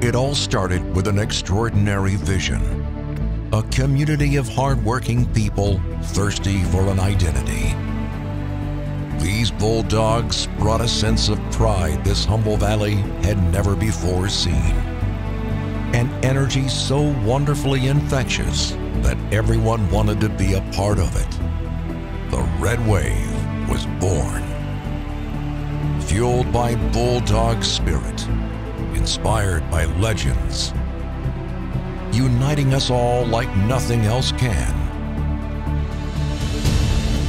It all started with an extraordinary vision. A community of hardworking people thirsty for an identity. These bulldogs brought a sense of pride this humble valley had never before seen. An energy so wonderfully infectious that everyone wanted to be a part of it. The Red Wave was born. Fueled by bulldog spirit, inspired by legends, uniting us all like nothing else can.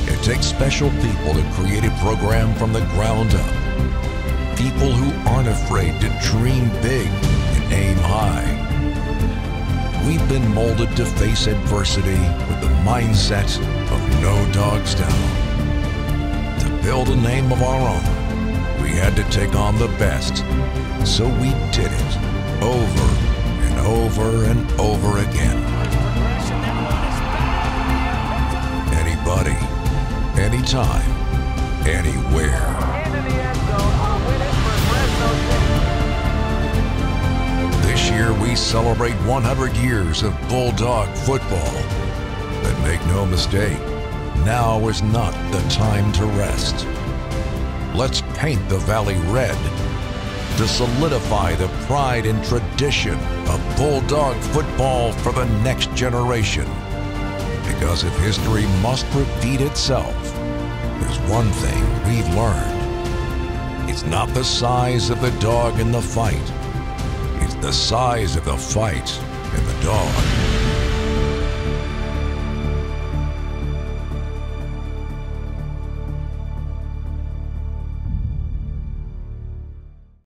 It takes special people to create a program from the ground up. People who aren't afraid to dream big and aim high. We've been molded to face adversity with the mindset of no dogs down. To build a name of our own, had to take on the best. So we did it over and over and over again. Anybody, anytime, anywhere. This year we celebrate 100 years of Bulldog football. But make no mistake, now is not the time to rest. Let's paint the Valley red to solidify the pride and tradition of Bulldog football for the next generation. Because if history must repeat itself, there's one thing we've learned. It's not the size of the dog in the fight, it's the size of the fight in the dog.